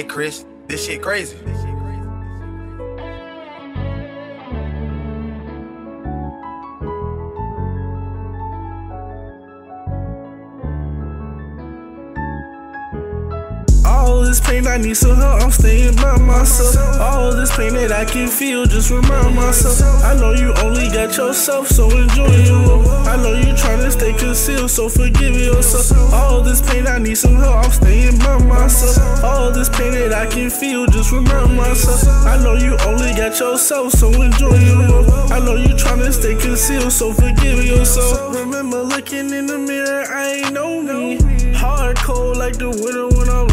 Hey Chris, this shit crazy. All this pain I need, so I'm staying myself. All this pain that I can feel, just remind myself. I know you only got yourself, so enjoy you. I know you trying to stay concealed, so forgive yourself. All this pain, I need some help. I'm staying by myself. All this pain that I can feel, just remind myself. I know you only got yourself, so enjoy you. I know you trying to stay concealed, so forgive yourself. Remember looking in the mirror, I ain't know me. Hard cold like the winter when I'm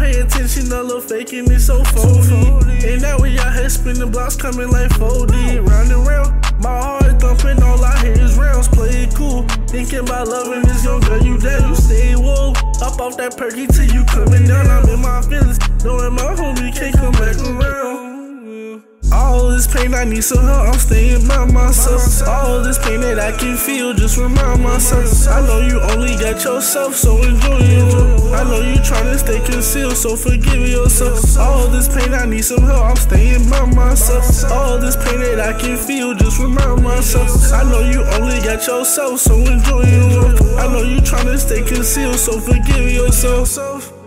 pay attention, to look faking it so phony. And now we out here spinning blocks coming like 4D. Round and round, my heart thumping, all I hear is rounds. Play it cool, thinking about loving this young girl. You there, you stay woke. Up off that perky till you coming down. I'm in my feelings, knowing my homie can't come back around. All this pain, I need help. I'm staying by myself. All this pain that I can feel, just remind myself. I know you only got yourself, so enjoy it. I know you so forgive yourself. All this pain, I need some help. I'm staying by myself. All this pain that I can feel, just remind myself. I know you only got yourself, so enjoy it. I know you trying to stay concealed, so forgive yourself.